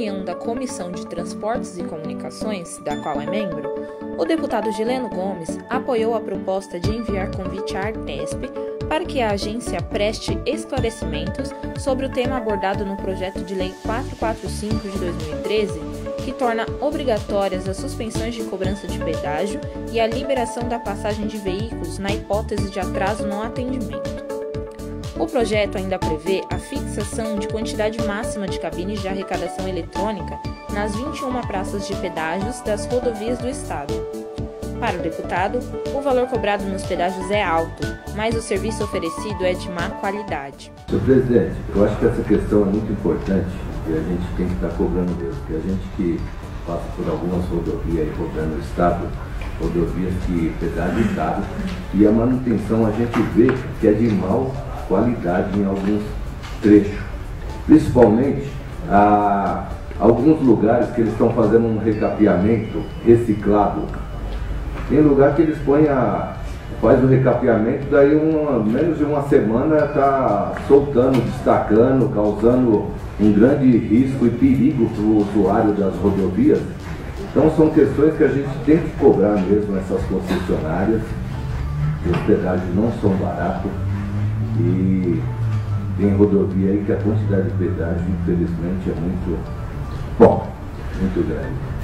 reunião da Comissão de Transportes e Comunicações, da qual é membro, o deputado Gileno Gomes apoiou a proposta de enviar convite à Artesp para que a agência preste esclarecimentos sobre o tema abordado no projeto de lei 445 de 2013, que torna obrigatórias as suspensões de cobrança de pedágio e a liberação da passagem de veículos na hipótese de atraso no atendimento. O projeto ainda prevê a fixação de quantidade máxima de cabines de arrecadação eletrônica nas 21 praças de pedágios das rodovias do estado. Para o deputado, o valor cobrado nos pedágios é alto, mas o serviço oferecido é de má qualidade. Senhor presidente, eu acho que essa questão é muito importante e a gente tem que estar cobrando mesmo, porque a gente que passa por algumas rodovias aí cobrando o Estado, rodovias que pedágio caro, e a manutenção a gente vê que é de mal qualidade em alguns trechos. Principalmente a, alguns lugares que eles estão fazendo um recapeamento reciclado. Tem lugar que eles põem a. faz o recapeamento, daí uma, menos de uma semana está soltando, destacando, causando um grande risco e perigo para o usuário das rodovias. Então são questões que a gente tem que cobrar mesmo essas concessionárias, os pedágios não são baratos. E tem rodovia aí que a quantidade de pedágio, infelizmente, é muito bom, muito grande.